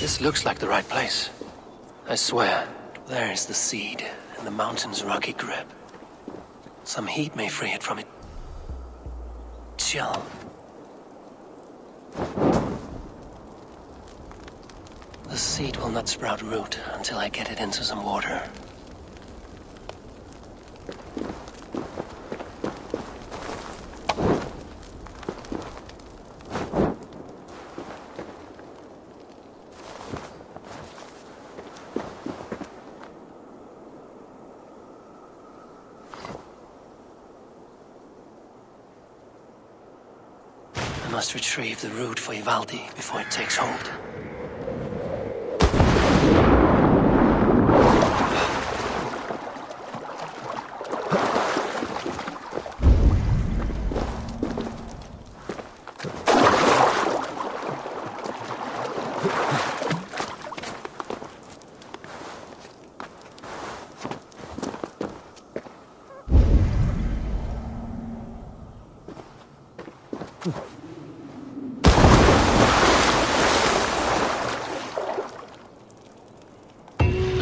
This looks like the right place. I swear, there is the seed in the mountain's rocky grip. Some heat may free it from it. Chill. The seed will not sprout root until I get it into some water. Must retrieve the root for Ivaldi before it takes hold.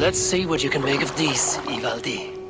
Let's see what you can make of these, Ivaldi.